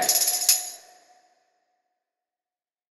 there.